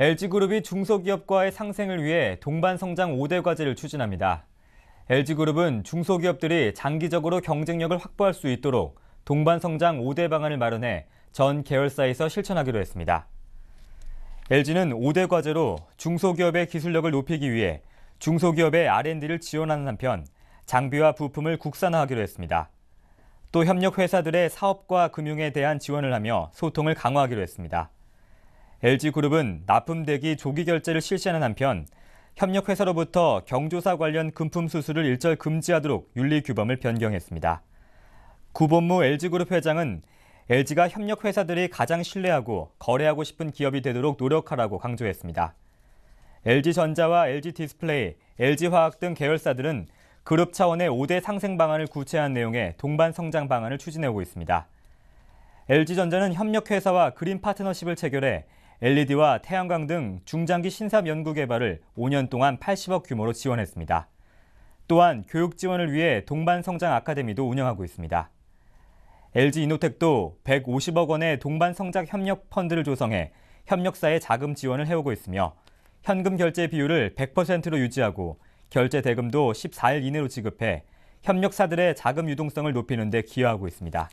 LG그룹이 중소기업과의 상생을 위해 동반성장 5대 과제를 추진합니다. LG그룹은 중소기업들이 장기적으로 경쟁력을 확보할 수 있도록 동반성장 5대 방안을 마련해 전 계열사에서 실천하기로 했습니다. LG는 5대 과제로 중소기업의 기술력을 높이기 위해 중소기업의 R&D를 지원하는 한편 장비와 부품을 국산화하기로 했습니다. 또 협력 회사들의 사업과 금융에 대한 지원을 하며 소통을 강화하기로 했습니다. LG그룹은 납품 대금 조기 결제를 실시하는 한편 협력 회사로부터 경조사 관련 금품 수수를 일절 금지하도록 윤리 규범을 변경했습니다. 구본무 LG그룹 회장은 LG가 협력 회사들이 가장 신뢰하고 거래하고 싶은 기업이 되도록 노력하라고 강조했습니다. LG전자와 LG디스플레이, LG화학 등 계열사들은 그룹 차원의 5대 상생 방안을 구체화한 내용의 동반 성장 방안을 추진해오고 있습니다. LG전자는 협력회사와 그린 파트너십을 체결해 LED와 태양광 등 중장기 신삽 연구 개발을 5년 동안 80억 규모로 지원했습니다. 또한 교육 지원을 위해 동반 성장 아카데미도 운영하고 있습니다. LG 이노텍도 150억 원의 동반 성장 협력 펀드를 조성해 협력사의 자금 지원을 해오고 있으며 현금 결제 비율을 100%로 유지하고 결제 대금도 14일 이내로 지급해 협력사들의 자금 유동성을 높이는 데 기여하고 있습니다.